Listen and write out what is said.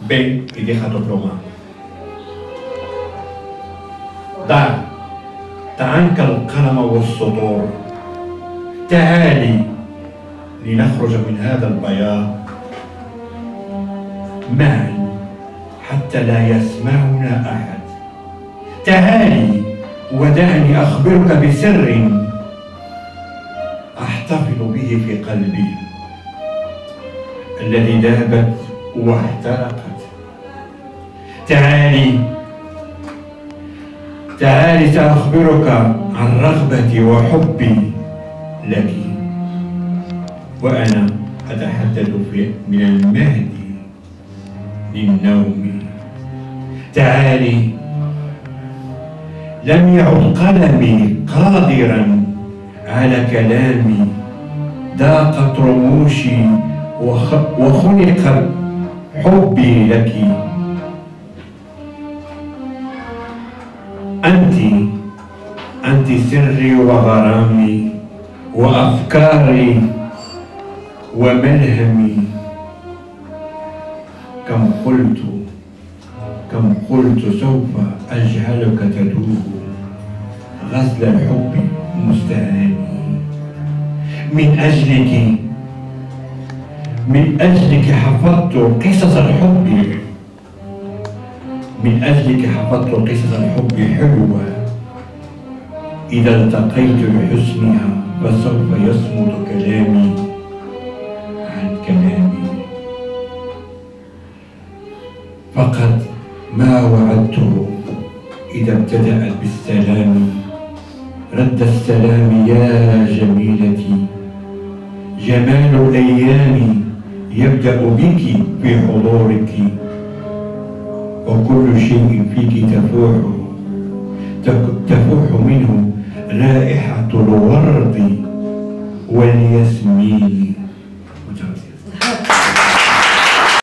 Ven y deja tu pluma. دع عنك القلم والسطور تعالي لنخرج من هذا البياض معا حتى لا يسمعنا احد تعالي ودعني اخبرك بسر احتفظ به في قلبي الذي ذابت واحترقت. تعالي. تعالي سأخبرك عن رغبتي وحبي لك. وأنا أتحدث من المهد للنوم تعالي. لم يعد قلمي قادرا على كلامي. ضاقت رموشي وخلق حبي لك. أنت أنت سري وغرامي وأفكاري وملهمي. كم قلت كم قلت سوف أجعلك تدوب غزل الحب مستهاني. من أجلك من أجلك حفظت قصص الحب. من أجلك حفظت قصص الحب حلوة. إذا التقيت بحسنها فسوف يصمت كلامي عن كلامي. فقد ما وعدته إذا ابتدأت بالسلام. رد السلام يا جميلتي. جمال الأيام يبدأ بك في حضورك. وكل شيء فيك تفوح. تفوح منه رائحة الورد والياسمين